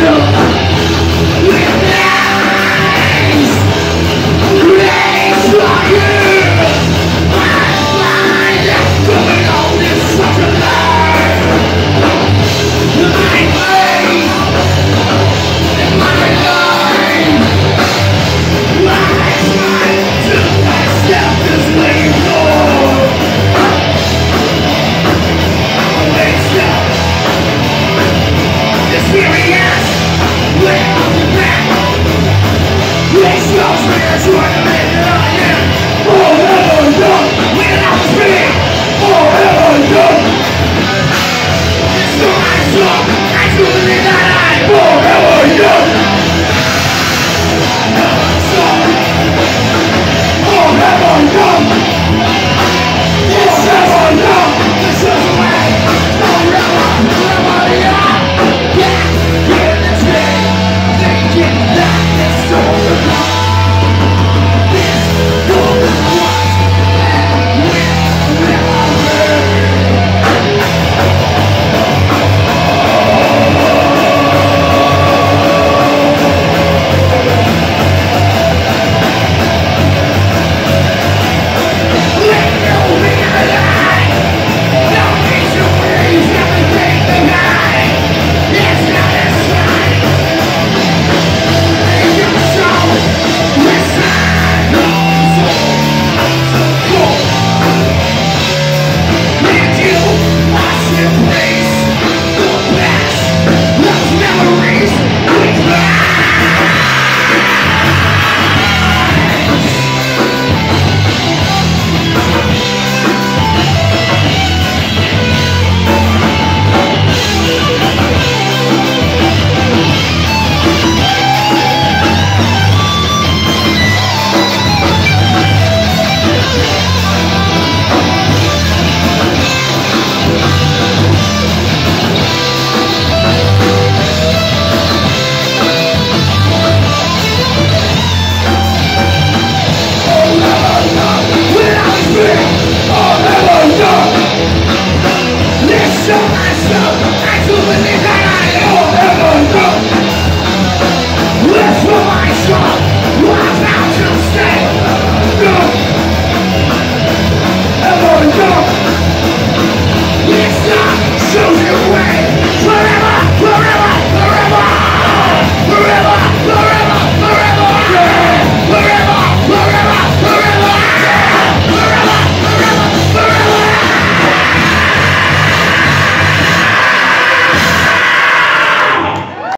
you with